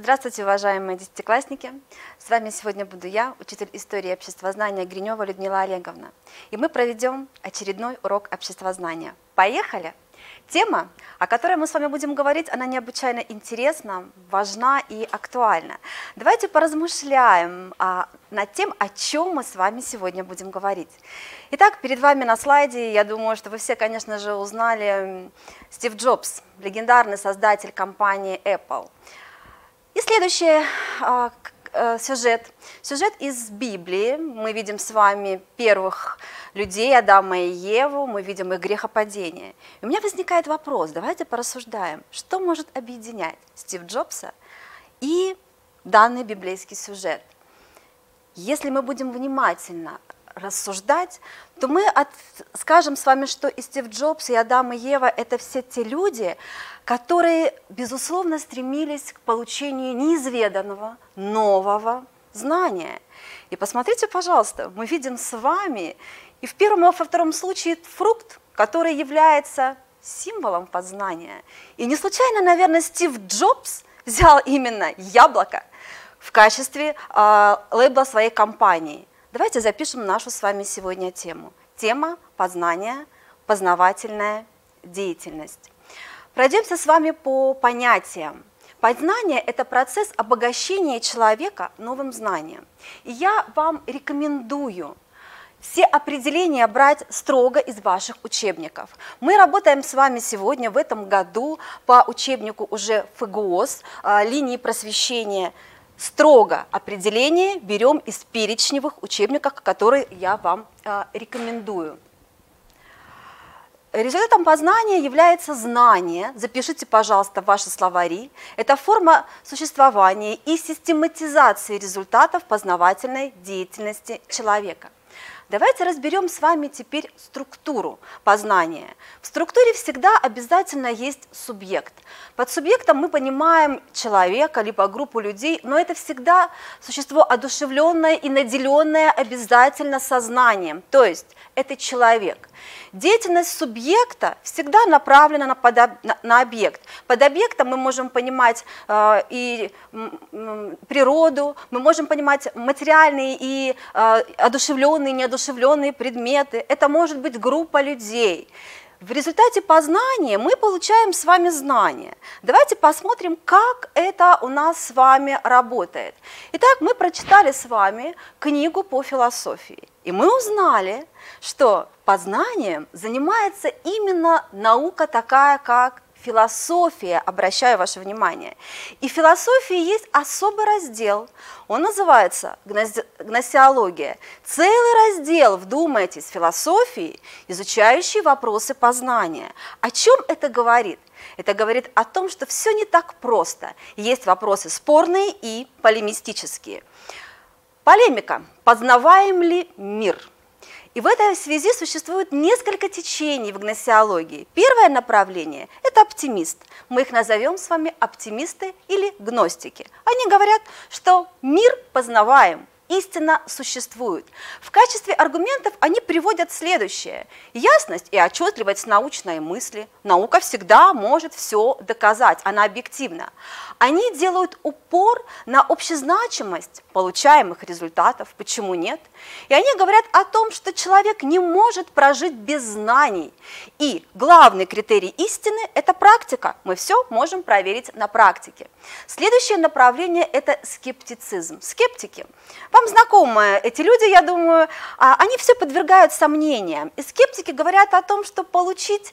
Здравствуйте, уважаемые десятиклассники! С вами сегодня буду я, учитель истории обществознания Гринева Людмила Олеговна. И мы проведем очередной урок обществознания. Поехали! Тема, о которой мы с вами будем говорить, она необычайно интересна, важна и актуальна. Давайте поразмышляем а, над тем, о чем мы с вами сегодня будем говорить. Итак, перед вами на слайде, я думаю, что вы все, конечно же, узнали Стив Джобс, легендарный создатель компании Apple. И следующий а, э, сюжет. Сюжет из Библии. Мы видим с вами первых людей, Адама и Еву, мы видим их грехопадение. И у меня возникает вопрос, давайте порассуждаем, что может объединять Стив Джобса и данный библейский сюжет. Если мы будем внимательно рассуждать, то мы от, скажем с вами, что и Стив Джобс, и Адам, и Ева – это все те люди, которые, безусловно, стремились к получению неизведанного, нового знания. И посмотрите, пожалуйста, мы видим с вами и в первом, и во втором случае фрукт, который является символом познания. И не случайно, наверное, Стив Джобс взял именно яблоко в качестве э, лейбла своей компании. Давайте запишем нашу с вами сегодня тему. Тема познания, познавательная деятельность. Пройдемся с вами по понятиям. Познание – это процесс обогащения человека новым знанием. И я вам рекомендую все определения брать строго из ваших учебников. Мы работаем с вами сегодня, в этом году, по учебнику уже ФГОС, а, линии просвещения. Строго определение берем из перечневых учебников, которые я вам а, рекомендую. Результатом познания является знание, запишите, пожалуйста, ваши словари. Это форма существования и систематизации результатов познавательной деятельности человека. Давайте разберем с вами теперь структуру познания. В структуре всегда обязательно есть субъект. Под субъектом мы понимаем человека, либо группу людей, но это всегда существо одушевленное и наделенное обязательно сознанием, то есть это человек. Деятельность субъекта всегда направлена на, подоб... на, объект. Под объектом мы можем понимать э, и э, природу, мы можем понимать материальные и э, одушевленные, неодушевленные предметы. Это может быть группа людей. В результате познания мы получаем с вами знания. Давайте посмотрим, как это у нас с вами работает. Итак, мы прочитали с вами книгу по философии. И мы узнали, что познанием занимается именно наука такая, как философия, обращаю ваше внимание. И в философии есть особый раздел, он называется гносеология. Целый раздел, вдумайтесь, философии, изучающий вопросы познания. О чем это говорит? Это говорит о том, что все не так просто. Есть вопросы спорные и полемистические. Полемика. Познаваем ли мир? И в этой связи существует несколько течений в гносеологии. Первое направление – это оптимист. Мы их назовем с вами оптимисты или гностики. Они говорят, что мир познаваем, истина существует. В качестве аргументов они приводят следующее. Ясность и отчетливость научной мысли. Наука всегда может все доказать, она объективна. Они делают упор на общезначимость получаемых результатов, почему нет? И они говорят о том, что человек не может прожить без знаний. И главный критерий истины – это практика. Мы все можем проверить на практике. Следующее направление – это скептицизм. Скептики. Вам знакомы эти люди, я думаю, а, они все подвергают сомнениям. И скептики говорят о том, что получить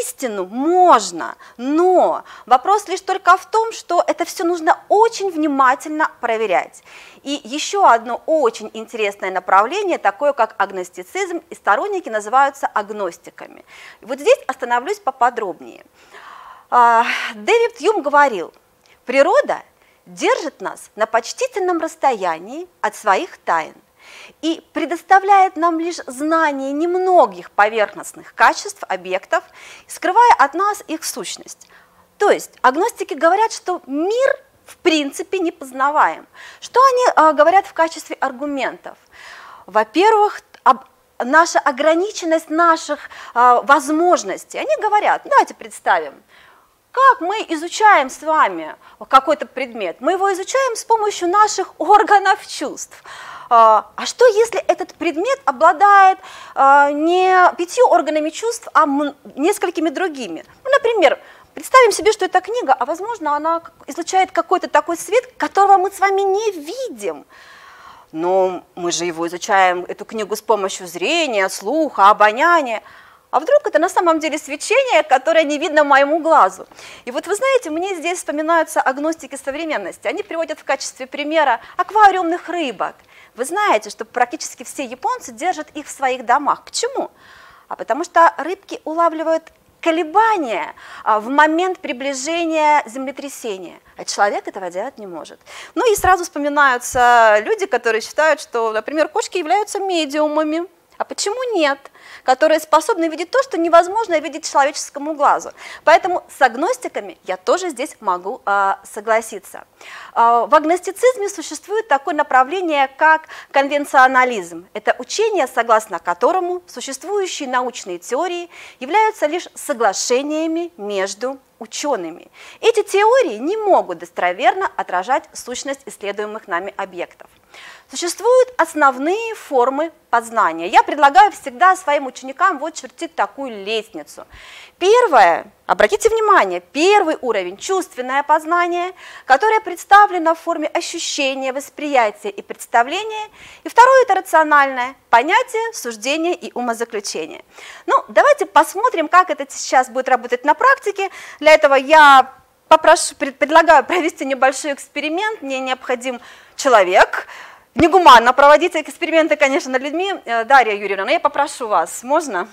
истину можно, но вопрос лишь только в том, что это все нужно очень внимательно проверять. И еще одно очень интересное направление, такое как агностицизм, и сторонники называются агностиками. Вот здесь остановлюсь поподробнее. А, Дэвид Юм говорил, природа держит нас на почтительном расстоянии от своих тайн и предоставляет нам лишь знание немногих поверхностных качеств объектов, скрывая от нас их сущность. То есть агностики говорят, что мир в принципе не познаваем. Что они а, говорят в качестве аргументов? Во-первых, наша ограниченность наших а, возможностей. Они говорят, давайте представим, как мы изучаем с вами какой-то предмет? Мы его изучаем с помощью наших органов чувств. А, а что, если этот предмет обладает а, не пятью органами чувств, а несколькими другими? Ну, например, представим себе, что это книга, а возможно, она излучает какой-то такой свет, которого мы с вами не видим. Но мы же его изучаем, эту книгу с помощью зрения, слуха, обоняния. А вдруг это на самом деле свечение, которое не видно моему глазу? И вот вы знаете, мне здесь вспоминаются агностики современности. Они приводят в качестве примера аквариумных рыбок. Вы знаете, что практически все японцы держат их в своих домах. Почему? А потому что рыбки улавливают колебания а, в момент приближения землетрясения, а человек этого делать не может. Ну и сразу вспоминаются люди, которые считают, что, например, кошки являются медиумами. А почему нет? которые способны видеть то, что невозможно видеть человеческому глазу. Поэтому с агностиками я тоже здесь могу э, согласиться. Э, в агностицизме существует такое направление, как конвенционализм. Это учение, согласно которому существующие научные теории являются лишь соглашениями между учеными. Эти теории не могут достоверно отражать сущность исследуемых нами объектов. Существуют основные формы познания. Я предлагаю всегда своим ученикам вот чертить такую лестницу. Первое, обратите внимание, первый уровень – чувственное познание, которое представлено в форме ощущения, восприятия и представления. И второе – это рациональное – понятие, суждение и умозаключение. Ну, давайте посмотрим, как это сейчас будет работать на практике. Для этого я попрошу, предлагаю провести небольшой эксперимент. Мне необходим человек – негуманно проводить эксперименты, конечно, над людьми. Э, Дарья Юрьевна, но я попрошу вас, можно?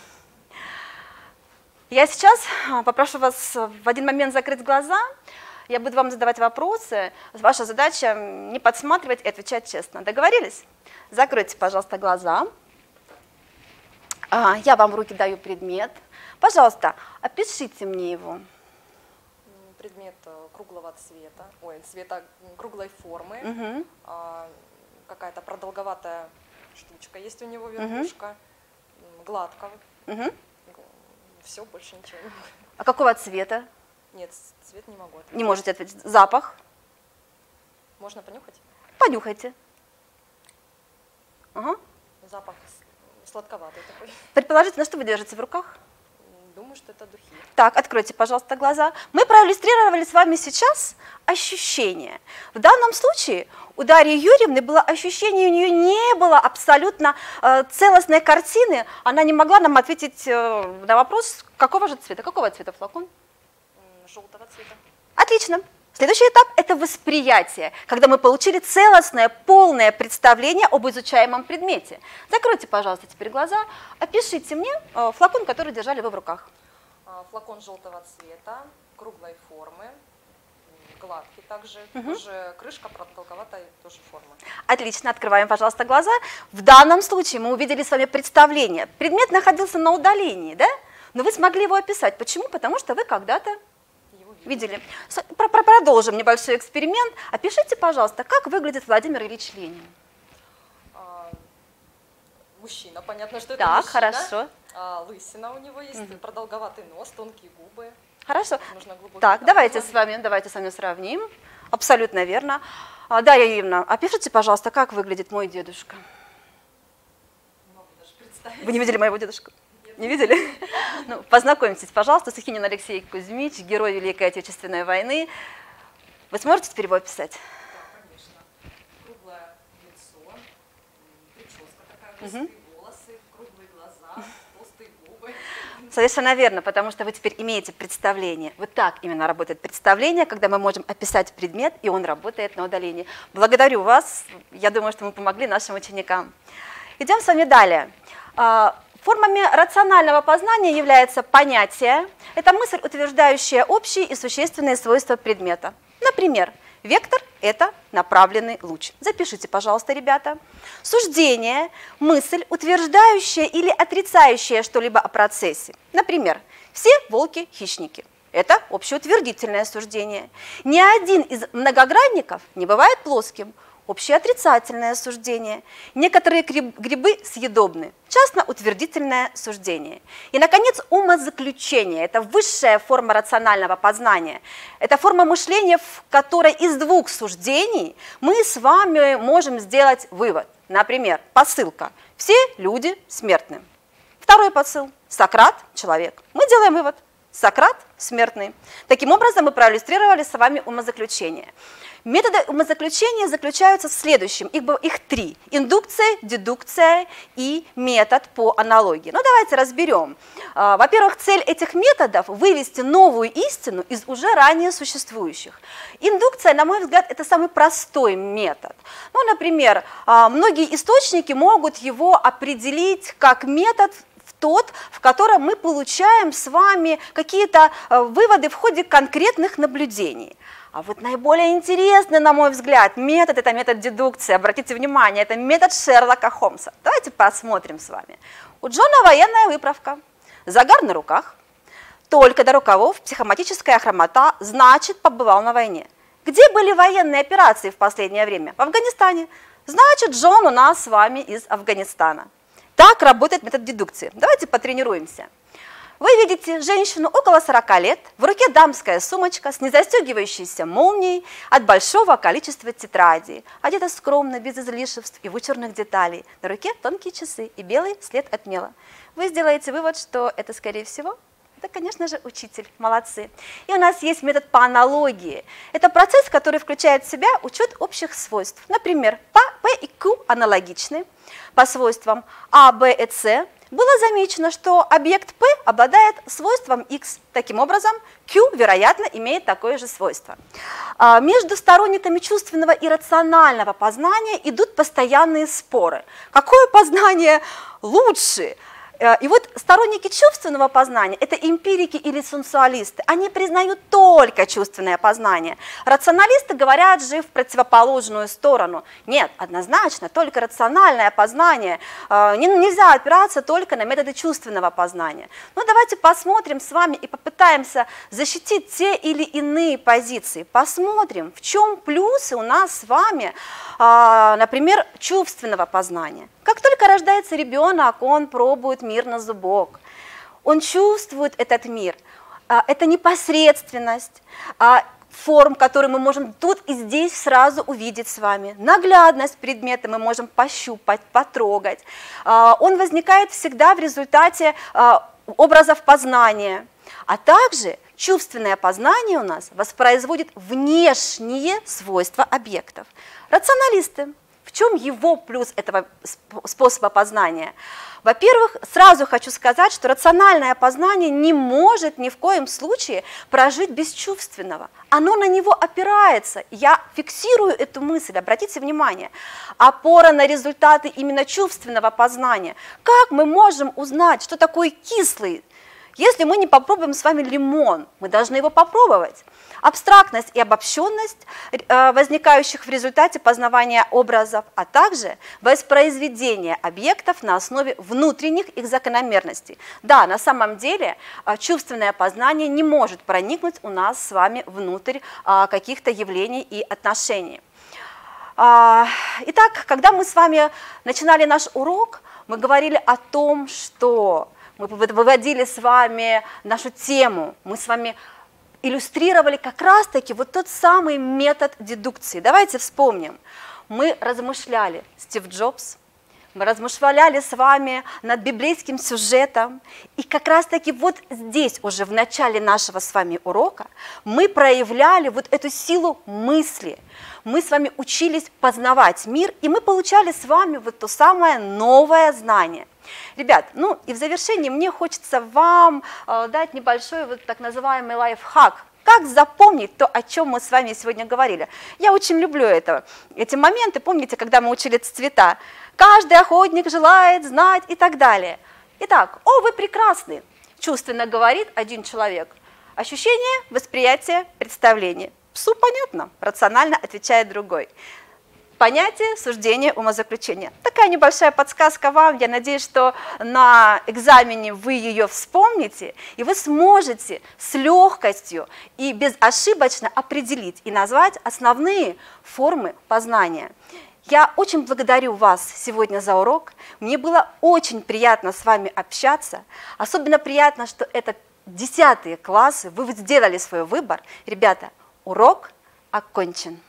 Я сейчас а, попрошу вас в один момент закрыть глаза, я буду вам задавать вопросы. Ваша задача не подсматривать и отвечать честно. Договорились? Закройте, пожалуйста, глаза. А, я вам в руки даю предмет. Пожалуйста, опишите мне его. Предмет э, круглого цвета, ой, цвета круглой формы. Угу какая-то продолговатая штучка, есть у него верхушка, угу. гладко. Угу. Все, больше ничего не могу. А какого цвета? Нет, цвет не могу ответить. Не можете ответить. Запах? Можно понюхать? Понюхайте. Ага. Запах сладковатый такой. Предположите, на что вы держите в руках? Думаю, что это духи. Так, откройте, пожалуйста, глаза. Мы проиллюстрировали с вами сейчас ощущение. В данном случае у Дарьи Юрьевны было ощущение, у нее не было абсолютно э, целостной картины. Она не могла нам ответить э, на вопрос, какого же цвета, какого цвета флакон? Желтого цвета. Отлично. Следующий этап – это восприятие, когда мы получили целостное, полное представление об изучаемом предмете. Закройте, пожалуйста, теперь глаза, опишите мне э, флакон, который держали вы в руках. А, флакон желтого цвета, круглой формы, гладкий также, угу. тоже крышка продолговатая тоже форма. Отлично, открываем, пожалуйста, глаза. В данном случае мы увидели с вами представление. Предмет находился на удалении, да? Но вы смогли его описать. Почему? Потому что вы когда-то видели. Продолжим небольшой эксперимент. Опишите, пожалуйста, как выглядит Владимир Ильич Ленин. А, мужчина, понятно, что это так, мужчина. хорошо. А, лысина у него есть, угу. продолговатый нос, тонкие губы. Хорошо. Так, давайте с вами, давайте с вами сравним. Абсолютно верно. А, Дарья Юрьевна, опишите, пожалуйста, как выглядит мой дедушка. Вы не видели моего дедушку? Не видели? Ну, познакомьтесь, пожалуйста, Сухинин Алексей Кузьмич, герой Великой Отечественной войны. Вы сможете теперь его описать? Да, конечно. Круглое лицо, прическа такая, угу. волосы, круглые глаза, толстые губы. Совершенно верно, потому что вы теперь имеете представление. Вот так именно работает представление, когда мы можем описать предмет, и он работает на удалении. Благодарю вас. Я думаю, что мы помогли нашим ученикам. Идем с вами далее. А, Формами рационального познания является понятие. Это мысль, утверждающая общие и существенные свойства предмета. Например, вектор – это направленный луч. Запишите, пожалуйста, ребята. Суждение – мысль, утверждающая или отрицающая что-либо о процессе. Например, все волки – хищники. Это общеутвердительное суждение. Ни один из многогранников не бывает плоским. Общеотрицательное суждение. Некоторые грибы съедобны, частно-утвердительное суждение. И, наконец, умозаключение – это высшая форма рационального познания. Это форма мышления, в которой из двух суждений мы с вами можем сделать вывод. Например, посылка – все люди смертны. Второй посыл – Сократ – человек. Мы делаем вывод – Сократ – смертный. Таким образом, мы проиллюстрировали с вами умозаключение. Методы умозаключения заключаются в следующем, их, их три. Индукция, дедукция и метод по аналогии. Ну давайте разберем. А, во-первых, цель этих методов – вывести новую истину из уже ранее существующих. Индукция, на мой взгляд, это самый простой метод. Ну, например, а, многие источники могут его определить как метод тот, в котором мы получаем с вами какие-то а, выводы в ходе конкретных наблюдений. А вот наиболее интересный, на мой взгляд, метод – это метод дедукции. Обратите внимание, это метод Шерлока Холмса. Давайте посмотрим с вами. У Джона военная выправка, загар на руках, только до рукавов, психоматическая хромота, значит, побывал на войне. Где были военные операции в последнее время? В Афганистане. Значит, Джон у нас с вами из Афганистана. Так работает метод дедукции. Давайте потренируемся. Вы видите женщину около 40 лет, в руке дамская сумочка с незастегивающейся молнией от большого количества тетрадей, одета скромно, без излишеств и вычурных деталей. На руке тонкие часы и белый след от мела. Вы сделаете вывод, что это, скорее всего, это, конечно же, учитель. Молодцы. И у нас есть метод по аналогии. Это процесс, который включает в себя учет общих свойств. Например, P, P и Q аналогичны по свойствам А, Б и С было замечено, что объект P обладает свойством X. Таким образом, Q, вероятно, имеет такое же свойство. А, между сторонниками чувственного и рационального познания идут постоянные споры. Какое познание лучше? Э, и вот сторонники чувственного познания, это эмпирики или сенсуалисты, они признают только чувственное познание. Рационалисты говорят же в противоположную сторону. Нет, однозначно, только рациональное познание. Э, нельзя опираться только на методы чувственного познания. Но давайте посмотрим с вами и попытаемся защитить те или иные позиции. Посмотрим, в чем плюсы у нас с вами, э, например, чувственного познания. Как только рождается ребенок, он пробует мир на зубок. Он чувствует этот мир. А, это непосредственность а, форм, которые мы можем тут и здесь сразу увидеть с вами. Наглядность предмета мы можем пощупать, потрогать. А, он возникает всегда в результате образов познания. А также чувственное познание у нас воспроизводит внешние свойства объектов. Рационалисты чем его плюс этого способа познания? Во-первых, сразу хочу сказать, что рациональное познание не может ни в коем случае прожить без чувственного. Оно на него опирается. Я фиксирую эту мысль, обратите внимание. Опора на результаты именно чувственного познания. Как мы можем узнать, что такое кислый, если мы не попробуем с вами лимон? Мы должны его попробовать абстрактность и обобщенность э, возникающих в результате познавания образов, а также воспроизведение объектов на основе внутренних их закономерностей. Да, на самом деле э, чувственное познание не может проникнуть у нас с вами внутрь э, каких-то явлений и отношений. А, итак, когда мы с вами начинали наш урок, мы говорили о том, что мы выводили с вами нашу тему, мы с вами иллюстрировали как раз-таки вот тот самый метод дедукции. Давайте вспомним. Мы размышляли, Стив Джобс, мы размышляли с вами над библейским сюжетом, и как раз-таки вот здесь, уже в начале нашего с вами урока, мы проявляли вот эту силу мысли. Мы с вами учились познавать мир, и мы получали с вами вот то самое новое знание. Ребят, ну и в завершении мне хочется вам э, дать небольшой вот так называемый лайфхак, как запомнить то, о чем мы с вами сегодня говорили? Я очень люблю это, эти моменты, помните, когда мы учили цвета? Каждый охотник желает знать и так далее. Итак, о, вы прекрасны, чувственно говорит один человек. Ощущение, восприятие, представление. Псу понятно, рационально отвечает другой. Понятие суждения умозаключения. Такая небольшая подсказка вам. Я надеюсь, что на экзамене вы ее вспомните, и вы сможете с легкостью и безошибочно определить и назвать основные формы познания. Я очень благодарю вас сегодня за урок. Мне было очень приятно с вами общаться. Особенно приятно, что это десятые классы, вы сделали свой выбор. Ребята, урок окончен.